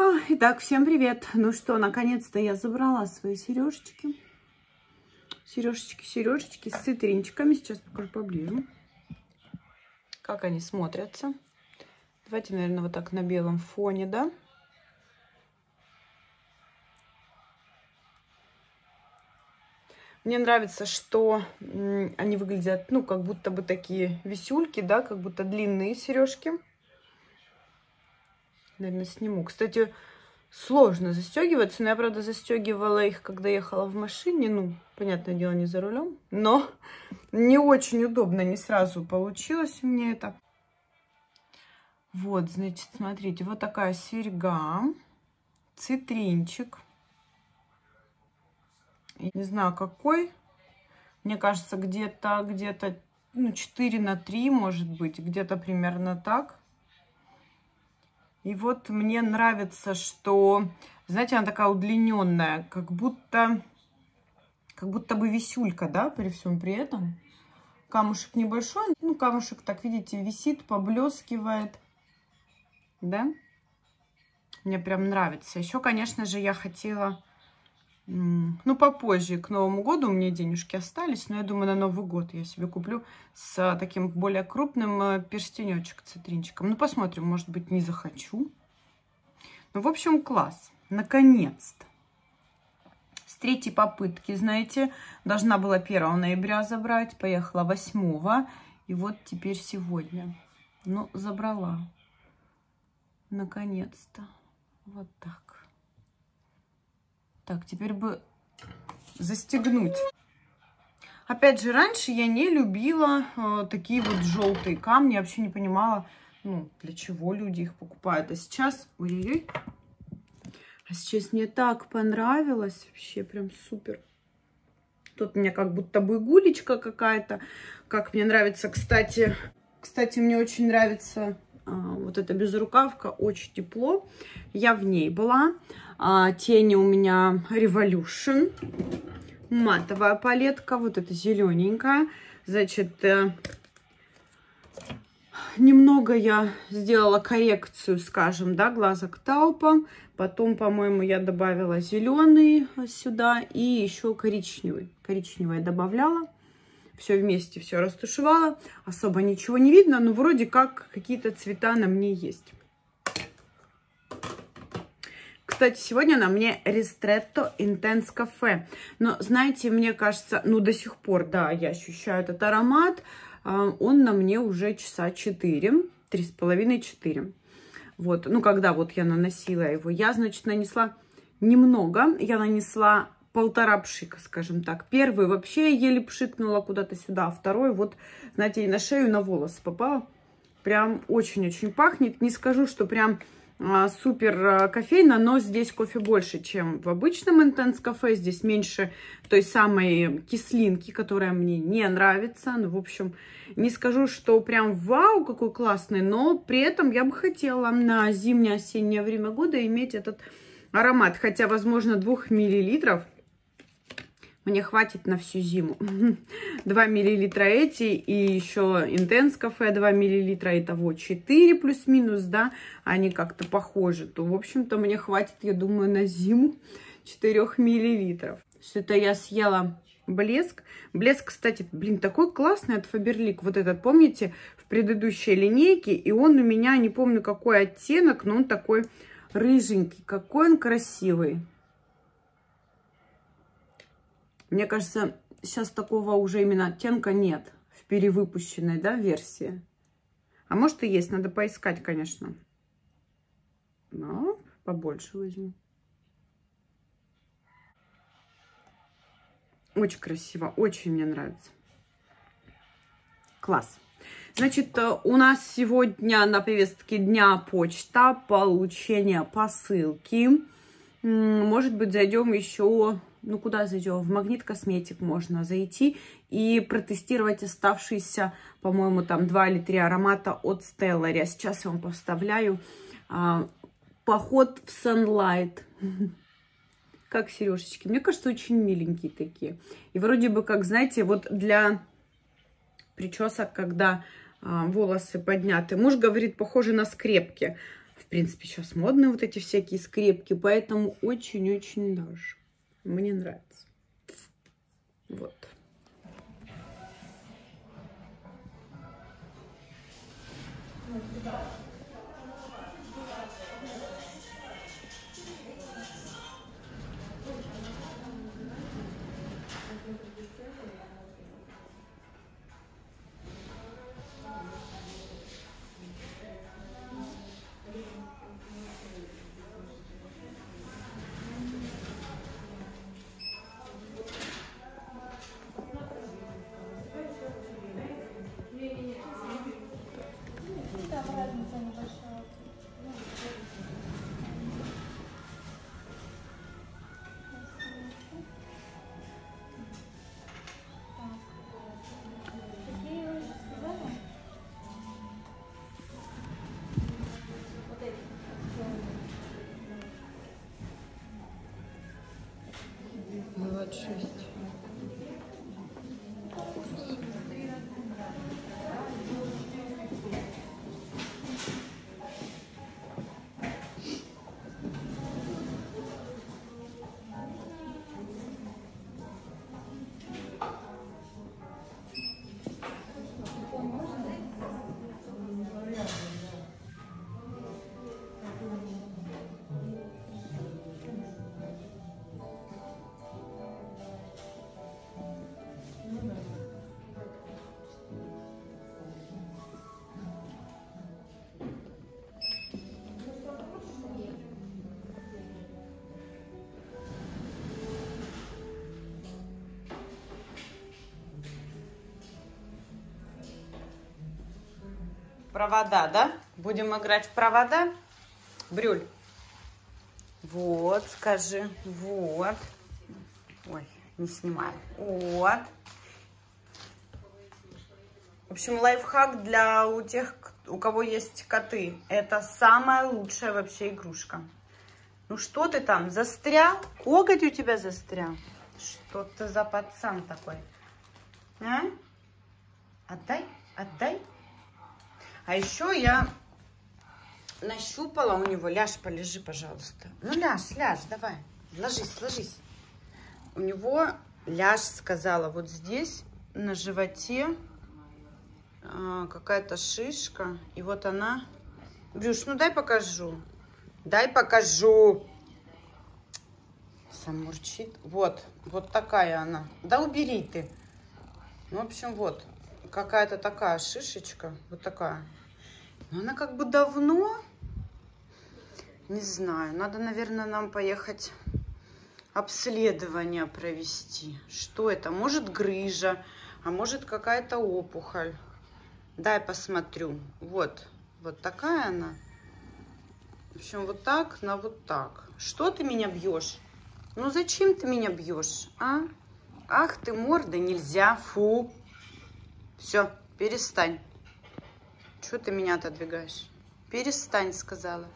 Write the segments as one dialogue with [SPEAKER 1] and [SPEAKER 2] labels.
[SPEAKER 1] Итак, всем привет. Ну что, наконец-то я забрала свои сережечки. Сережечки, сережечки с цитринчиками. Сейчас покажу поближе. Как они смотрятся. Давайте, наверное, вот так на белом фоне, да? Мне нравится, что они выглядят, ну, как будто бы такие висюльки, да, как будто длинные сережки. Наверное, сниму. Кстати, сложно застегиваться, но я, правда, застегивала их, когда ехала в машине. Ну, понятное дело, не за рулем. Но не очень удобно, не сразу получилось меня это. Вот, значит, смотрите, вот такая серьга, цитринчик не знаю какой. Мне кажется, где-то где-то ну, 4 на 3, может быть, где-то примерно так. И вот мне нравится, что, знаете, она такая удлиненная, как будто, как будто бы висюлька, да, при всем при этом. Камушек небольшой, ну, камушек, так, видите, висит, поблескивает, да. Мне прям нравится. Еще, конечно же, я хотела ну, попозже, к Новому году у меня денежки остались, но я думаю, на Новый год я себе куплю с таким более крупным э, перстенечек цитринчиком. Ну, посмотрим, может быть, не захочу. Ну, в общем, класс. Наконец-то. С третьей попытки, знаете, должна была 1 ноября забрать, поехала 8 и вот теперь сегодня. Ну, забрала. Наконец-то. Вот так. Так, теперь бы застегнуть. Опять же, раньше я не любила э, такие вот желтые камни. Я вообще не понимала, ну, для чего люди их покупают. А сейчас, ой-ой-ой, а сейчас мне так понравилось. Вообще прям супер. Тут у меня как будто бы гулечка какая-то. Как мне нравится, кстати. Кстати, мне очень нравится вот эта безрукавка. Очень тепло. Я в ней была. А, тени у меня Revolution. Матовая палетка. Вот эта зелененькая. Значит, э, немного я сделала коррекцию, скажем, да, глазок таупа. Потом, по-моему, я добавила зеленый сюда и еще коричневый. Коричневый добавляла. Все вместе все растушевала. Особо ничего не видно, но вроде как какие-то цвета на мне есть. Кстати, сегодня на мне Ristretto Intense Cafe. Но, знаете, мне кажется, ну, до сих пор, да, я ощущаю этот аромат. А, он на мне уже часа 4, 3,5-4. Вот, ну, когда вот я наносила его. Я, значит, нанесла немного. Я нанесла полтора пшика, скажем так. Первый вообще еле пшикнула куда-то сюда, а второй вот, знаете, и на шею, на волосы попала. Прям очень-очень пахнет. Не скажу, что прям а, супер а, кофейно, но здесь кофе больше, чем в обычном Intense кафе. Здесь меньше той самой кислинки, которая мне не нравится. Ну, в общем, не скажу, что прям вау, какой классный, но при этом я бы хотела на зимнее-осеннее время года иметь этот аромат. Хотя, возможно, двух миллилитров мне хватит на всю зиму. 2 миллилитра эти и еще Intense кафе 2 миллилитра. и того 4 плюс-минус, да, они как-то похожи. То, в общем-то, мне хватит, я думаю, на зиму 4 миллилитров. Что-то я съела блеск. Блеск, кстати, блин, такой классный от Faberlic. Вот этот, помните, в предыдущей линейке. И он у меня, не помню какой оттенок, но он такой рыженький. Какой он красивый. Мне кажется, сейчас такого уже именно оттенка нет в перевыпущенной да, версии. А может и есть, надо поискать, конечно. Но побольше возьму. Очень красиво, очень мне нравится. Класс. Значит, э, у нас сегодня на повестке дня почта, получение посылки. Может быть, зайдем еще ну куда зайдем? В Магнит Косметик можно зайти и протестировать оставшиеся, по-моему, там два или три аромата от Stellary. А сейчас я вам поставляю а, поход в Sunlight. Как сережечки. Мне кажется, очень миленькие такие. И вроде бы, как, знаете, вот для причесок, когда а, волосы подняты. Муж говорит, похоже на скрепки. В принципе, сейчас модные вот эти всякие скрепки, поэтому очень-очень даже. Мне нравится. Вот. Двадцать Провода, да? Будем играть в провода? Брюль. Вот, скажи. Вот. Ой, не снимаю. Вот. В общем, лайфхак для у тех, у кого есть коты. Это самая лучшая вообще игрушка. Ну что ты там, застрял? Коготь у тебя застрял? Что ты за пацан такой? А? Отдай, отдай. А еще я нащупала у него, ляж, полежи, пожалуйста. Ну, ляж, ляж, давай, ложись, ложись. У него ляж, сказала, вот здесь на животе а, какая-то шишка. И вот она... Брюш, ну дай покажу. Дай покажу. Сам мурчит. Вот, вот такая она. Да убери ты. Ну, в общем, вот. Какая-то такая шишечка. Вот такая. Но она как бы давно. Не знаю. Надо, наверное, нам поехать обследование провести. Что это? Может грыжа, а может какая-то опухоль. Дай посмотрю. Вот. Вот такая она. В общем, вот так на вот так. Что ты меня бьешь? Ну зачем ты меня бьешь, а? Ах ты морда, нельзя, фу. Все, перестань. Что ты меня отодвигаешь? Перестань, сказала.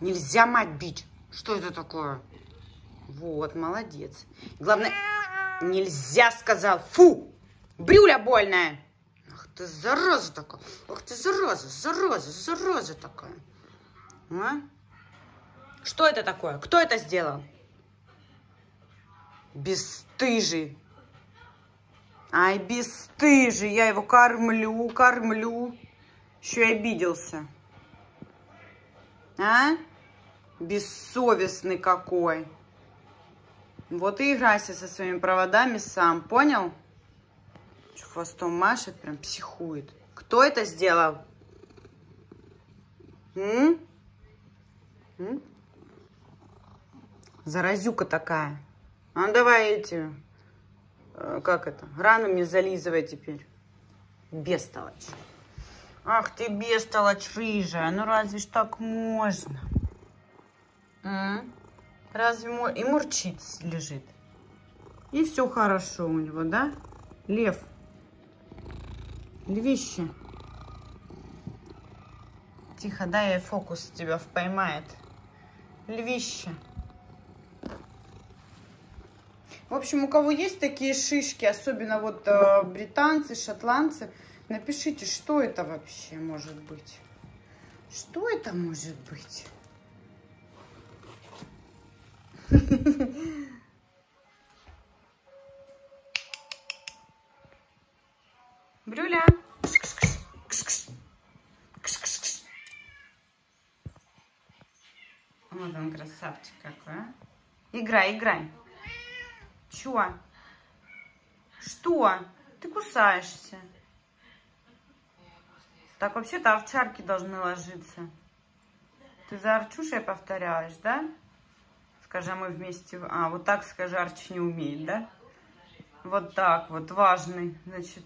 [SPEAKER 1] Нельзя мать бить. Что это такое? Вот, молодец. Главное, нельзя, сказал. Фу, брюля больная. Ах ты зараза такая. Ах ты зараза, зараза, зараза такая. А? Что это такое? Кто это сделал? Бесстыжий. Ай, бесстыжий. Я его кормлю, кормлю. Еще и обиделся. А? Бессовестный какой. Вот и играйся со своими проводами сам, понял? Что, хвостом машет, прям психует. Кто это сделал? М? М? Заразюка такая. А ну, давай эти, как это, рану мне зализывай теперь. Бестолочь. Ах ты бестолочь рыжая, ну разве ж так можно? М? Разве мо... и мурчит лежит? И все хорошо у него, да? Лев. Львище. Тихо, дай фокус тебя поймает. Львище. В общем, у кого есть такие шишки, особенно вот э, британцы, шотландцы, напишите, что это вообще может быть. Что это может быть? Брюля. Вот он красавчик какой, а. Играй, играй. Чё? Что? Ты кусаешься. Так вообще-то овчарки должны ложиться. Ты за Арчушей повторяешь, да? Скажи, а мы вместе... А, вот так скажи, Арч не умеет, да? Вот так вот, важный, значит,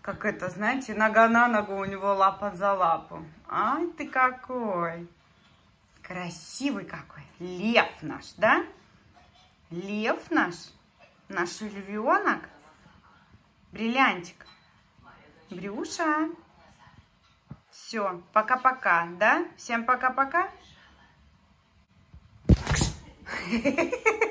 [SPEAKER 1] как это, знаете, нога на ногу, у него лапа за лапу. Ай, ты какой! Красивый какой! Лев наш, да? Лев наш? Наш львенок? Бриллиантик. Брюша. Все, пока-пока, да? Всем пока-пока.